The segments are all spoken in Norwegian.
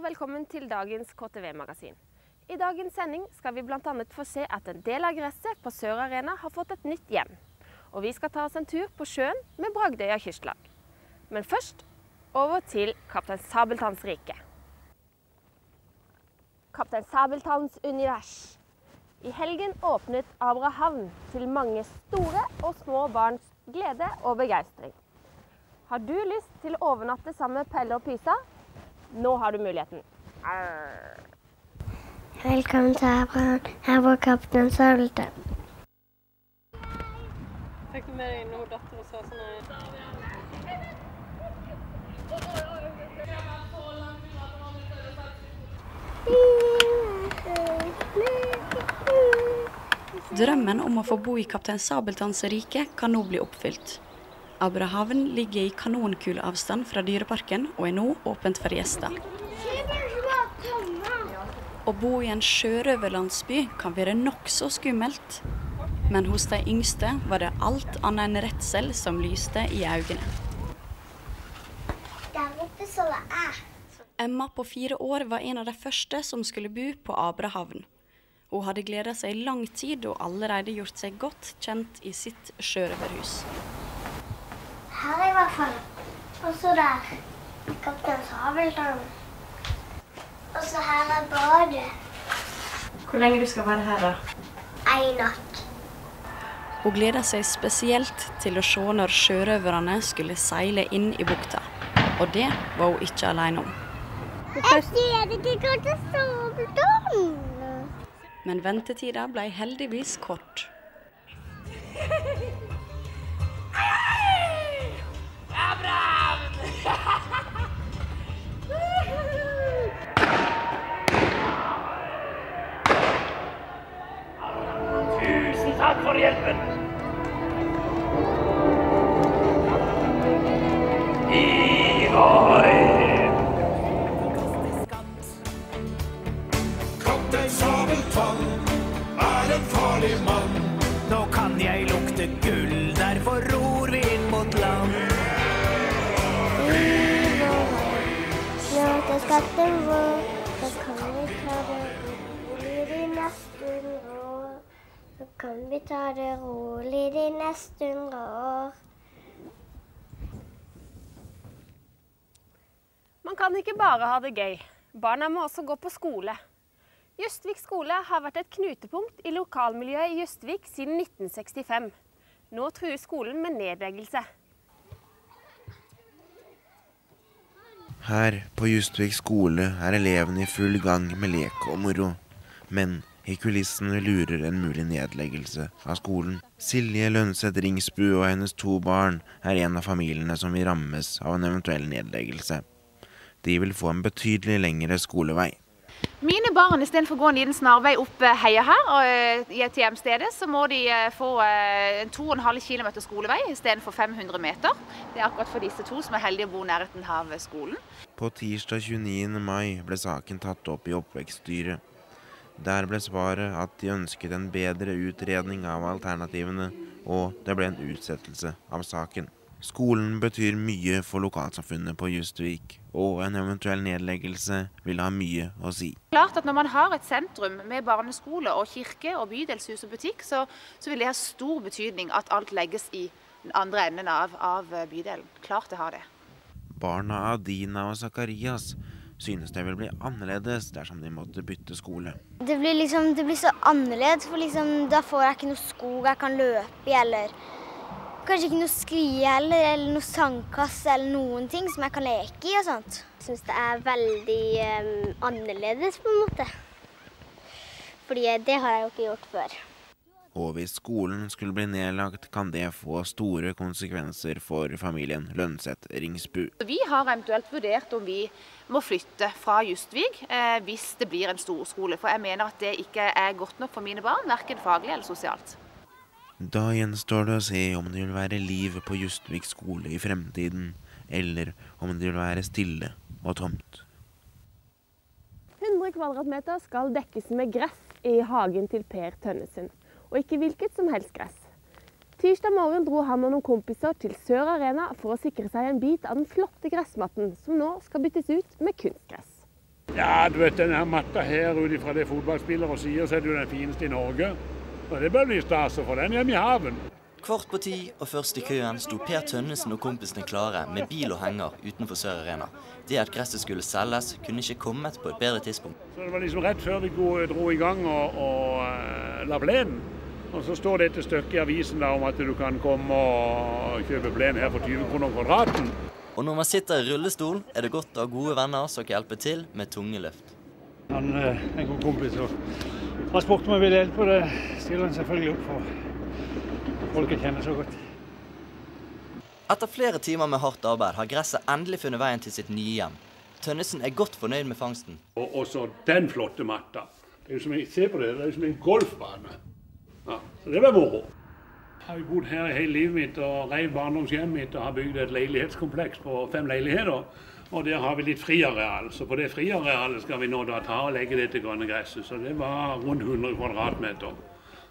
og velkommen til dagens KTV-magasin. I dagens sending skal vi bl.a. få se at en del av gresset på Sør Arena har fått et nytt hjem. Og vi skal ta oss en tur på sjøen med Bragdøya kystlag. Men først over til Kaptein Sabeltanns rike. Kaptein Sabeltanns univers. I helgen åpnet Abrahavn til mange store og små barns glede og begeistring. Har du lyst til å overnatte sammen med Pelle og Pysa? Nå har du muligheten. Arr. Velkommen til Abraham. Her var kaptein Salte. Fikk du med deg når datteren sa sånn Drømmen om å få bo i kaptein Sabeltanns rike kan nå bli oppfylt. Abrahavn ligger i kanonkuleavstand fra dyreparken og er nå åpent for gjester. Å bo i en sjørøverlandsby kan være nokså skummelt. Men hos de yngste var det alt annet enn redsel som lyste i øynene. Der oppe så jeg. Emma på fire år var en av de første som skulle bo på Abrahavn. Hun hadde gleda seg i lang tid og allerede gjort seg godt kjent i sitt sjørøverhus. Her i hvert fall. Og så der. Kaptein Sabeltann. Og så her er badet. Hvor lenge du skal være her, da? –Ei natt. Hun gleda seg spesielt til å se når sjørøverne skulle seile inn i bukta. Og det var hun ikke alene om. Jeg ser ikke kaptein Sabeltann. Men ventetida ble heldigvis kort. Tusen takk for hjelpen! Igor! Kan vi ta det rolig de neste hundre år. Man kan ikke bare ha det gøy. Barna må også gå på skole. Justvik skole har vært et knutepunkt i lokalmiljøet i Justvik siden 1965. Nå truer skolen med nedleggelse. Her på Justvik skole er elevene i full gang med lek og moro. Men i kulissene lurer en mulig nedleggelse av skolen. Silje Lønseth Ringsbu og hennes to barn er en av familiene som vil rammes av en eventuell nedleggelse. De vil få en betydelig lengre skolevei. Mine barn, istedenfor å gå en liten snarvei opp eh, heia her og, eh, til hjemstedet, så må de eh, få eh, en 2,5 km skolevei istedenfor 500 meter. Det er akkurat for disse to som er heldige å bo i nærheten av skolen. På tirsdag 29. mai ble saken tatt opp i oppvekststyret. Der ble svaret at de ønsket en bedre utredning av alternativene, og det ble en utsettelse av saken. Skolen betyr mye for lokalsamfunnet på Justvik, og en eventuell nedleggelse vil ha mye å si. Klart at Når man har et sentrum med barneskole og kirke og bydelshus og butikk, så, så vil det ha stor betydning at alt legges i den andre enden av, av bydelen. Klart det har det. Barna Adina og Zakarias synes det vil bli annerledes dersom de måtte bytte skole. Det blir, liksom, det blir så annerledes, for liksom, da får jeg ikke noe skog jeg kan løpe i, eller kanskje ikke noe sklie heller, eller noe sandkasse eller noen ting som jeg kan leke i og sånt. Jeg syns det er veldig um, annerledes, på en måte. Fordi det har jeg jo ikke gjort før. Og hvis skolen skulle bli nedlagt, kan det få store konsekvenser for familien Lønseth Ringsbu. Vi har eventuelt vurdert om vi må flytte fra Justvik eh, hvis det blir en storskole. For jeg mener at det ikke er godt nok for mine barn, verken faglig eller sosialt. Da gjenstår det å se om det vil være liv på Justvik skole i fremtiden, eller om det vil være stille og tomt. 100 kvadratmeter skal dekkes med gress i hagen til Per Tønnesen. Og ikke hvilket som helst gress. Tirsdag morgen dro han og noen kompiser til Sør Arena for å sikre seg en bit av den flotte gressmatten som nå skal byttes ut med kunstgress. Ja, du vet denne matta her ut ifra det fotballspillere sier, så er det jo den fineste i Norge. Og det bør bli stas å få den hjem i haven. Kvart på ti og først i køen sto Per Tønnesen og kompisene klare med bil og henger utenfor Sør Arena. Det at gresset skulle selges, kunne ikke kommet på et bedre tidspunkt. Så det var liksom rett før vi dro i gang og, og uh, la plenen. Og så står dette stykket i avisen da om at du kan komme og kjøpe plen her for 20 kroner kvadraten. Og når man sitter i rullestol, er det godt å ha gode venner som kan hjelpe til med tunge løft. Han er en god kompis og har spurt om jeg ville hjelpe, og det stiller han selvfølgelig opp for. Folk jeg kjenner så godt. Etter flere timer med hardt arbeid har gresset endelig funnet veien til sitt nye hjem. Tønnesen er godt fornøyd med fangsten. Og også den flotte matta. Det er jo som en, se på det, det er jo som en golfbane. Ja, så det var moro. Jeg har bodd her hele livet mitt og rev barndomshjemmet mitt og har bygd et leilighetskompleks på fem leiligheter. Og der har vi litt friareal. Så på det friarealet skal vi nå da ta og legge det til grønne gresset. Så det var rundt 100 kvadratmeter.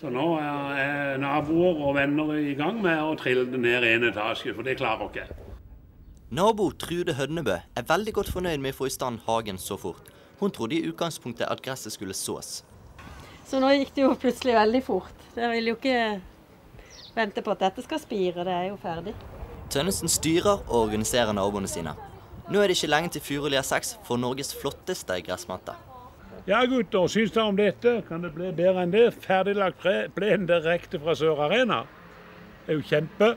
Så nå er naboer og venner i gang med å trille det ned en etasje, for det klarer ikke Nabo Trude Hødnebø er veldig godt fornøyd med å få i stand hagen så fort. Hun trodde i utgangspunktet at gresset skulle sås. Så nå gikk det jo plutselig veldig fort. Jeg vil jo ikke vente på at dette skal spire, det er jo ferdig. Tønnesen styrer og organiserer naboene sine. Nå er det ikke lenge til Furulia 6 får Norges flotteste gressmatte. Ja gutter, syns dere om dette? Kan det bli bedre enn det? Ferdiglagt plen direkte fra Sør Arena. Det er jo kjempe.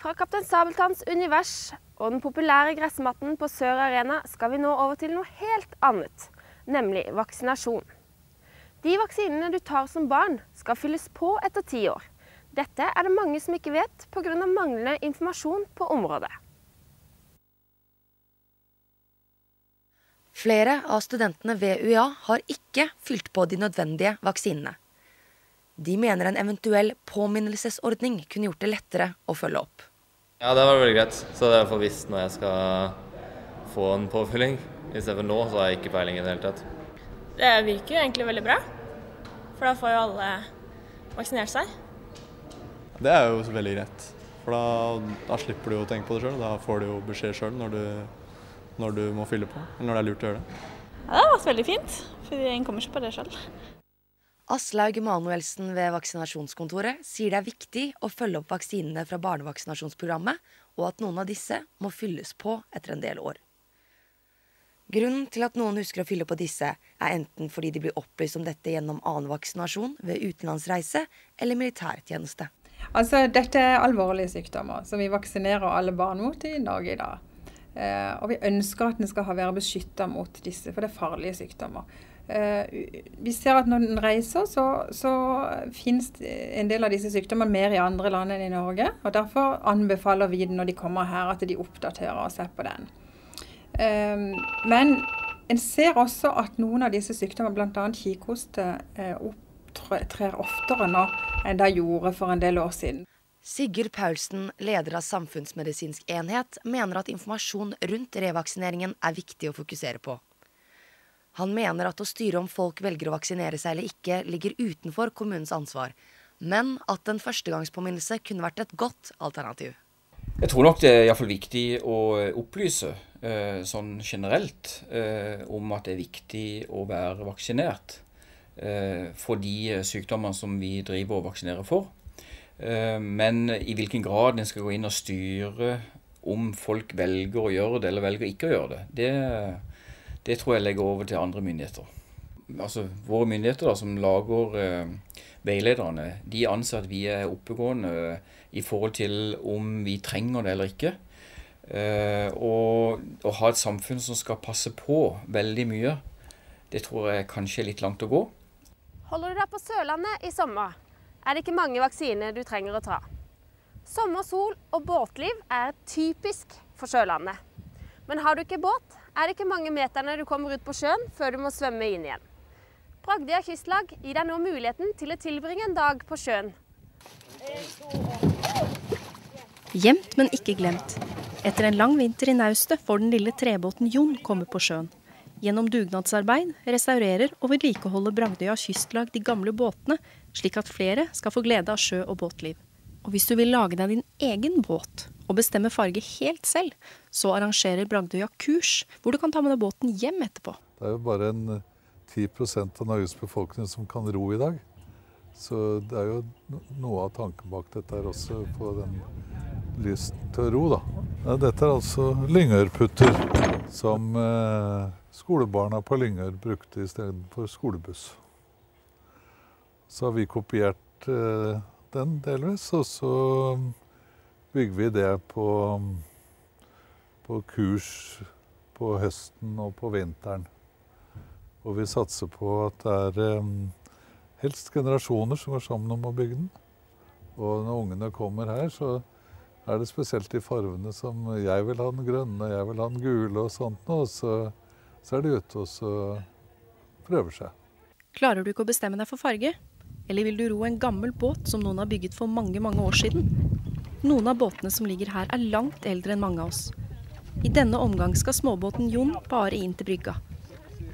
Fra Kaptein Sabeltanns univers og den populære gressmatten på Sør Arena skal vi nå over til noe helt annet, nemlig vaksinasjon. De vaksinene du tar som barn, skal fylles på etter ti år. Dette er det mange som ikke vet pga. manglende informasjon på området. Flere av studentene ved UiA har ikke fylt på de nødvendige vaksinene. De mener en eventuell påminnelsesordning kunne gjort det lettere å følge opp. Ja, det var veldig greit. Så det er iallfall visst når jeg skal få en påfylling. Istedenfor nå, så har jeg ikke peiling i det hele tatt. Det virker jo egentlig veldig bra. For da får jo alle vaksinert seg. Det er jo veldig greit. For da, da slipper du å tenke på det sjøl. Da får du jo beskjed sjøl når, når, du må fylle på, eller når det er lurt å gjøre det. Ja, det har vært veldig fint, for en kommer ikke på det sjøl. Aslaug Manuelsen ved vaksinasjonskontoret sier det er viktig å følge opp vaksinene fra barnevaksinasjonsprogrammet, og at noen av disse må fylles på etter en del år. Grunnen til at noen husker å fylle på disse, er enten fordi de blir opplyst om dette gjennom annen vaksinasjon ved utenlandsreise eller militærtjeneste. Altså, dette er alvorlige sykdommer som vi vaksinerer alle barn mot i Norge i dag. Eh, og vi ønsker at en skal være beskytta mot disse, for det er farlige sykdommer. Eh, vi ser at når en reiser, så, så finnes en del av disse sykdommene mer i andre land enn i Norge. og Derfor anbefaler vi det når de kommer her, at de oppdaterer og ser på den. Ehm, men en ser også at noen av disse sykdommene, bl.a. kikhoste, eh, opptrer oftere nå enn det gjorde for en del år siden. Sigurd Paulsen, leder av Samfunnsmedisinsk enhet, mener at informasjon rundt revaksineringen er viktig å fokusere på. Han mener at å styre om folk velger å vaksinere seg eller ikke, ligger utenfor kommunens ansvar, men at en førstegangspåminnelse kunne vært et godt alternativ. Jeg tror nok det er iallfall viktig å opplyse eh, sånn generelt eh, om at det er viktig å være vaksinert eh, for de sykdommene som vi driver og vaksinerer for. Men i hvilken grad en skal gå inn og styre om folk velger å gjøre det eller velger ikke å gjøre det, det, det tror jeg legger over til andre myndigheter. Altså Våre myndigheter da, som lager eh, veilederne, de anser at vi er oppegående i forhold til om vi trenger det eller ikke. Uh, og å ha et samfunn som skal passe på veldig mye, det tror jeg kanskje er litt langt å gå. Holder du deg på Sørlandet i sommer, er det ikke mange vaksiner du trenger å ta. Sommer, sol og båtliv er typisk for Sørlandet. Men har du ikke båt, er det ikke mange meterne du kommer ut på sjøen før du må svømme inn igjen. Bragdia kystlag gir deg nå muligheten til å tilbringe en dag på sjøen. Gjemt, men ikke glemt. Etter en lang vinter i naustet får den lille trebåten Jon komme på sjøen. Gjennom dugnadsarbeid restaurerer og vedlikeholder Bragdøya kystlag de gamle båtene, slik at flere skal få glede av sjø- og båtliv. Og hvis du vil lage deg din egen båt og bestemme farge helt selv, så arrangerer Bragdøya kurs hvor du kan ta med deg båten hjem etterpå. Det er jo bare en 10% av Norges befolkning som kan ro i dag. Så det er jo noe av tanken bak dette her også, på den lysten til å ro, da. Dette er altså lyngørputter som eh, skolebarna på Lyngør brukte istedenfor skolebuss. Så har vi kopiert eh, den delvis, og så bygger vi det på, på kurs på høsten og på vinteren. Og vi satser på at det er helst generasjoner som går sammen om å bygge den. Og når ungene kommer her, så er det spesielt de fargene som jeg vil ha den grønne, jeg vil ha den gule og sånt Og så, så er de ute og så prøver seg. Klarer du ikke å bestemme deg for farge? Eller vil du ro en gammel båt som noen har bygget for mange, mange år siden? Noen av båtene som ligger her er langt eldre enn mange av oss. I denne omgang skal småbåten Jon bare inn til brygga.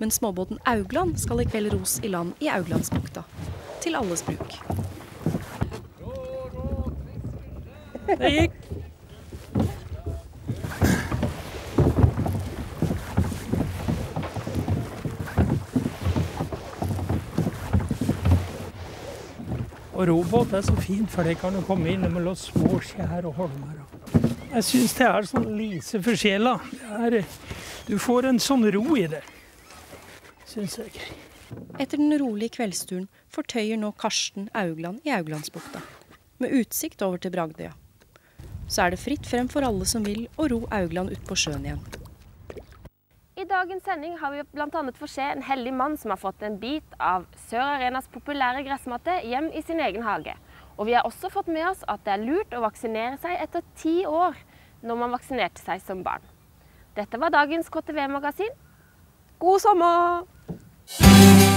Men småbåten Augland skal i kveld ros i land i Auglandsbukta. Til alles bruk. Det gikk. Og robåt er så fint, for det kan jo komme inn mellom små skjær og holmer. Jeg syns det er sånn lise for sjela. Du får en sånn ro i det, syns jeg. Etter den rolige kveldsturen fortøyer nå Karsten Augland i Auglandsbukta, med utsikt over til Bragdøya. Så er det fritt frem for alle som vil å ro Augland ut på sjøen igjen. I dagens sending har vi bl.a. fått se en heldig mann som har fått en bit av Sør Arenas populære gressmatte hjem i sin egen hage. Og vi har også fått med oss at det er lurt å vaksinere seg etter ti år når man vaksinerte seg som barn. Dette var dagens KTV-magasin. God sommer! Thank you.